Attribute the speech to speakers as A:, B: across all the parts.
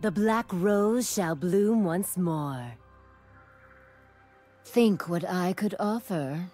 A: The black rose shall bloom once more. Think what I could offer.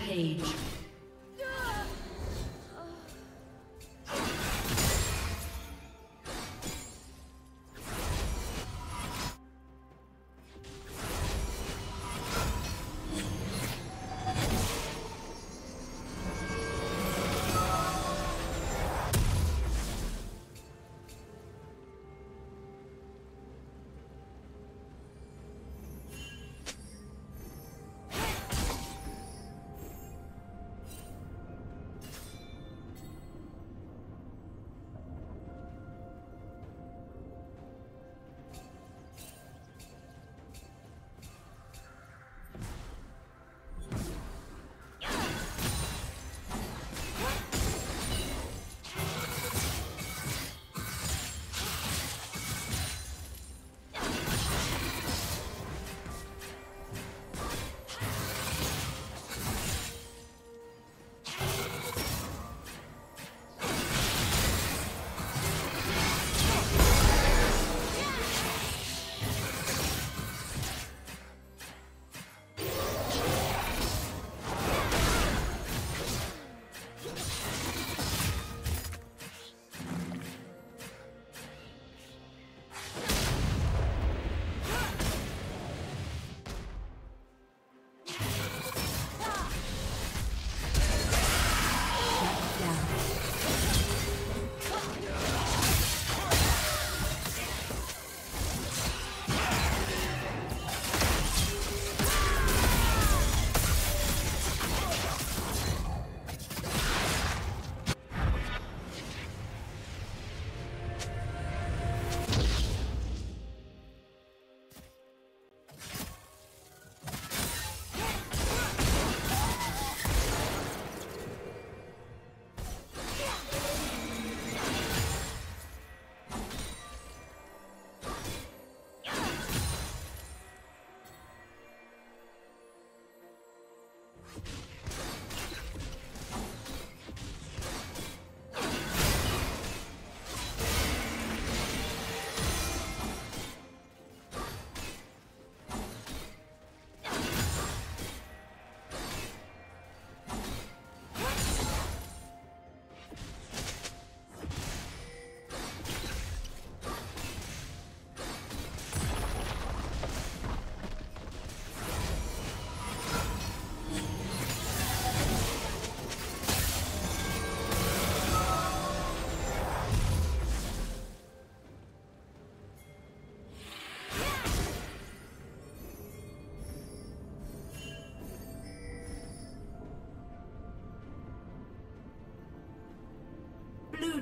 B: Rampage.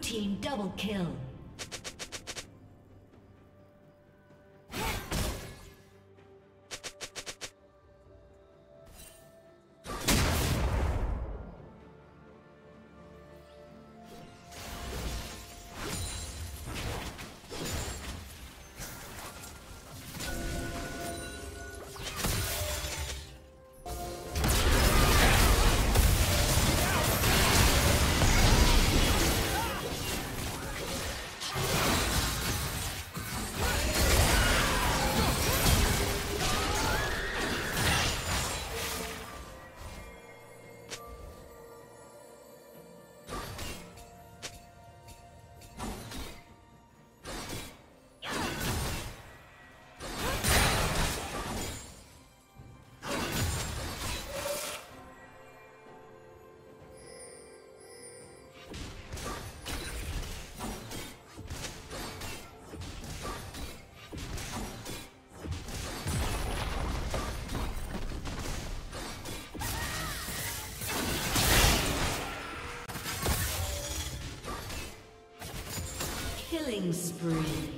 B: Team double kill. Killing spree.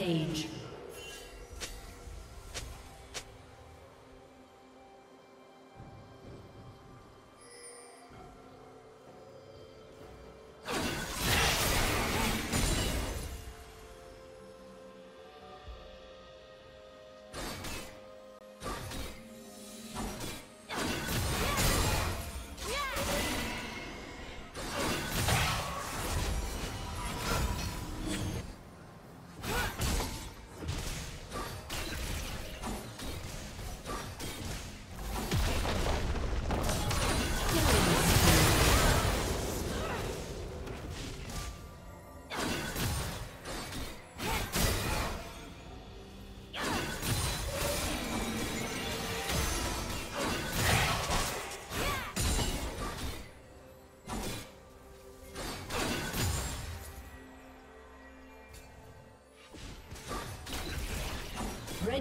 B: Rampage.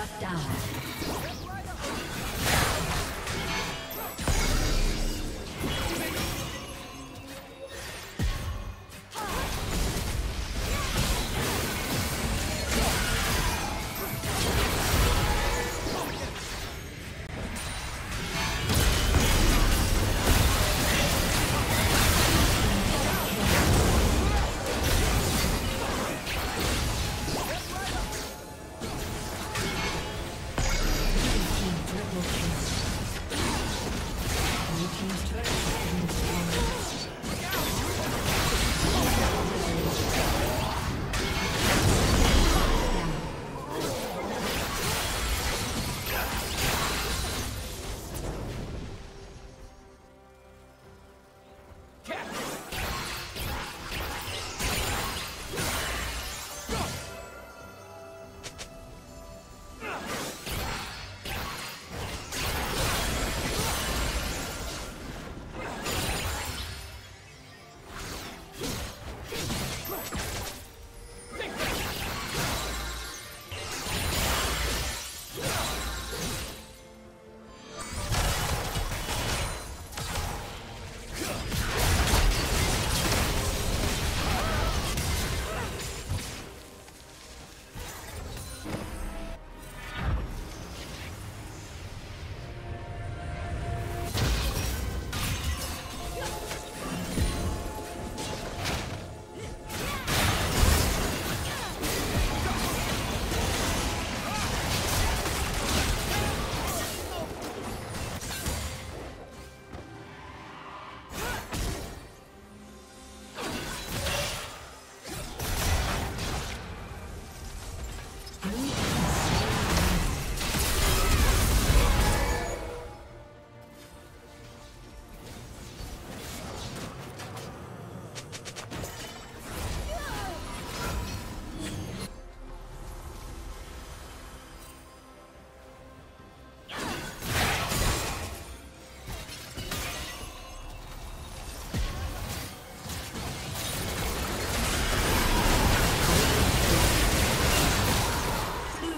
B: Shut down.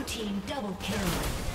B: Double kill.